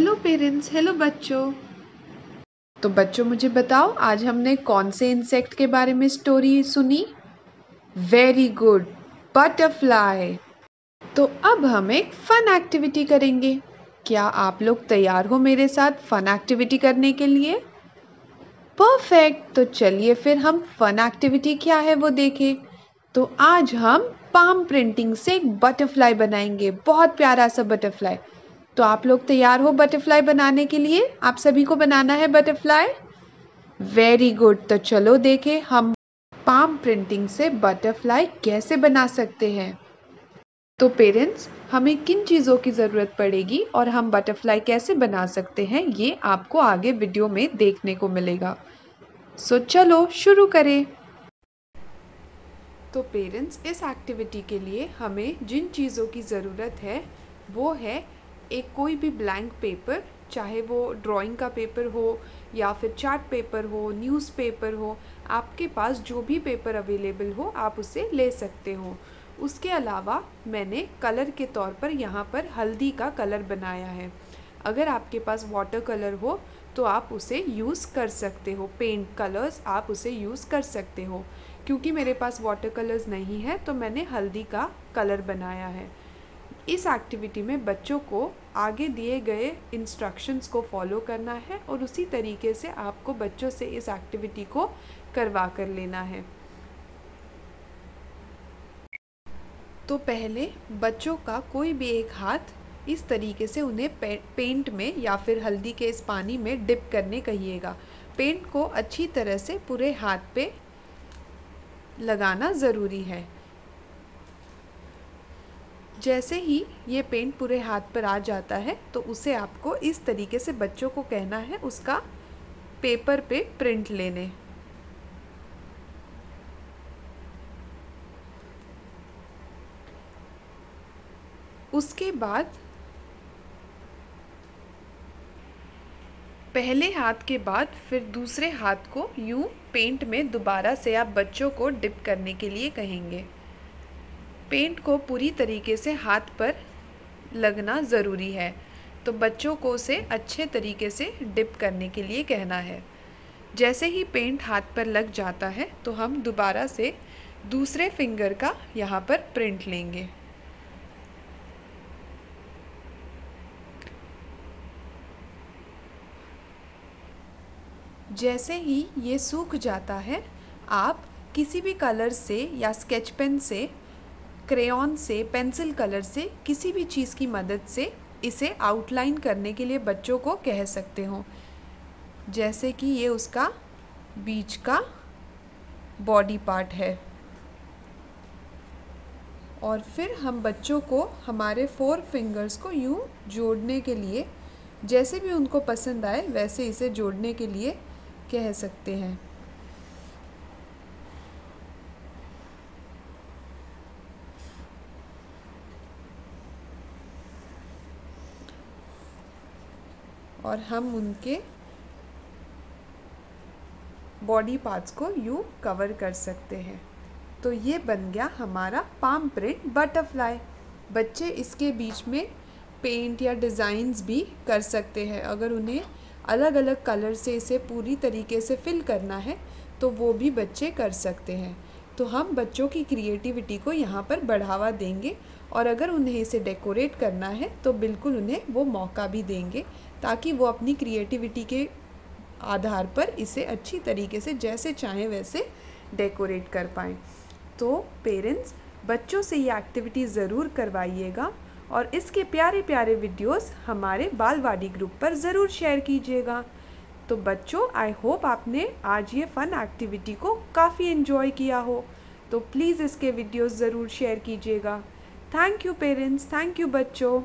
Hello parents hello बच्चों. तो बच्चों, मुझे बताओ, आज हमने कौन से इंसेक्ट के बारे में स्टोरी सुनी? वेरी गुड बटरफ्लाई तो अब हम एक फन एक्टिविटी करेंगे. क्या आप लोग तैयार हो मेरे साथ फन एक्टिविटी करने के लिए? परफेक्ट तो चलिए फिर हम फन एक्टिविटी क्या है वो देखें. तो आज हम पाम प्रिंटिंग से एक बटरफ्लाई बनाएँगे. बहुत प्यारा सा बटरफ्लाई तो आप लोग तैयार हो बटरफ्लाई बनाने के लिए? आप सभी को बनाना है बटरफ्लाई वेरी गुड तो चलो देखें हम पाम प्रिंटिंग से बटरफ्लाई कैसे बना सकते हैं। तो पेरेंट्स हमें किन चीज़ों की ज़रूरत पड़ेगी और हम बटरफ्लाई कैसे बना सकते हैं, ये आपको आगे वीडियो में देखने को मिलेगा। सो चलो शुरू करें। तो पेरेंट्स इस एक्टिविटी के लिए हमें जिन चीज़ों की ज़रूरत है, वो है एक कोई भी ब्लैंक पेपर चाहे वो ड्राइंग का पेपर हो या फिर चार्ट पेपर हो न्यूज़पेपर हो, आपके पास जो भी पेपर अवेलेबल हो, आप उसे ले सकते हो। उसके अलावा मैंने कलर के तौर पर यहाँ पर हल्दी का कलर बनाया है। अगर आपके पास वाटर कलर हो तो आप उसे यूज़ कर सकते हो। पेंट कलर्स आप उसे यूज़ कर सकते हो। क्योंकि मेरे पास वाटर कलर्स नहीं है तो मैंने हल्दी का कलर बनाया है। इस एक्टिविटी में बच्चों को आगे दिए गए इंस्ट्रक्शंस को फॉलो करना है और उसी तरीके से आपको बच्चों से इस एक्टिविटी को करवा कर लेना है। तो पहले बच्चों का कोई भी एक हाथ इस तरीके से उन्हें पे, पेंट में या फिर हल्दी के इस पानी में डिप करने कहिएगा। पेंट को अच्छी तरह से पूरे हाथ पे लगाना ज़रूरी है। जैसे ही ये पेंट पूरे हाथ पर आ जाता है तो उसे आपको इस तरीके से बच्चों को कहना है उसका पेपर पे प्रिंट लेने। उसके बाद पहले हाथ के बाद फिर दूसरे हाथ को यूँ पेंट में दोबारा से आप बच्चों को डिप करने के लिए कहेंगे। पेंट को पूरी तरीके से हाथ पर लगना ज़रूरी है। तो बच्चों को उसे अच्छे तरीके से डिप करने के लिए कहना है। जैसे ही पेंट हाथ पर लग जाता है तो हम दोबारा से दूसरे फिंगर का यहाँ पर प्रिंट लेंगे। जैसे ही ये सूख जाता है, आप किसी भी कलर से या स्केच पेन से क्रेयॉन से, पेंसिल कलर से, किसी भी चीज़ की मदद से इसे आउटलाइन करने के लिए बच्चों को कह सकते हो। जैसे कि ये उसका बीच का बॉडी पार्ट है। और फिर हम बच्चों को हमारे फोर फिंगर्स को यूँ जोड़ने के लिए, जैसे भी उनको पसंद आए, वैसे इसे जोड़ने के लिए कह सकते हैं। और हम उनके बॉडी पार्ट्स को यू कवर कर सकते हैं। तो ये बन गया हमारा पाम प्रिंट बटरफ्लाई बच्चे इसके बीच में पेंट या डिज़ाइंस भी कर सकते हैं। अगर उन्हें अलग अलग कलर से इसे पूरी तरीके से फिल करना है तो वो भी बच्चे कर सकते हैं। तो हम बच्चों की क्रिएटिविटी को यहाँ पर बढ़ावा देंगे और अगर उन्हें इसे डेकोरेट करना है तो बिल्कुल उन्हें वो मौका भी देंगे, ताकि वो अपनी क्रिएटिविटी के आधार पर इसे अच्छी तरीके से, जैसे चाहें वैसे डेकोरेट कर पाएँ। तो पेरेंट्स बच्चों से ये एक्टिविटी ज़रूर करवाइएगा और इसके प्यारे प्यारे वीडियोस हमारे बालवाड़ी ग्रुप पर ज़रूर शेयर कीजिएगा। तो बच्चों आई होप आपने आज ये फ़न एक्टिविटी को काफ़ी इन्जॉय किया हो। तो प्लीज़ इसके वीडियोस ज़रूर शेयर कीजिएगा। Thank you parents thank you बच्चों.